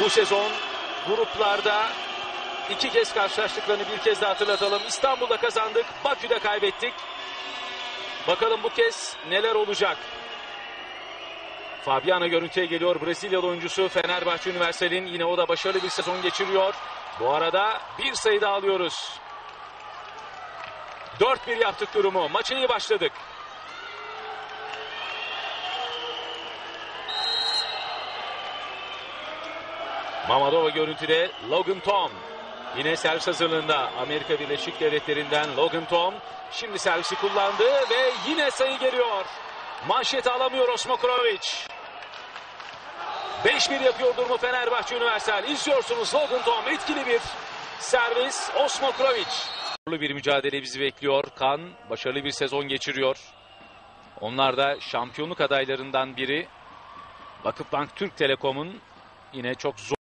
Bu sezon gruplarda iki kez karşılaştıklarını bir kez daha hatırlatalım. İstanbul'da kazandık, Bakü'de kaybettik. Bakalım bu kez neler olacak? Fabiano görüntüye geliyor. Brezilyalı oyuncusu Fenerbahçe Üniversitesi'nin yine o da başarılı bir sezon geçiriyor. Bu arada bir sayı daha alıyoruz. 4-1 yaptık durumu. Maça iyi başladık. Mamadova görüntüde Logan Tom. Yine servis hazırlığında Amerika Birleşik Devletleri'nden Logan Tom. Şimdi servisi kullandı ve yine sayı geliyor. Manşeti alamıyor Osmokrovic. 5-1 yapıyor durumu Fenerbahçe Üniversal. İzliyorsunuz Logan Tom etkili bir servis Osmokrovic. Zorlu bir mücadele bizi bekliyor. Kan başarılı bir sezon geçiriyor. Onlar da şampiyonluk adaylarından biri. Vakıfbank Türk Telekom'un yine çok zor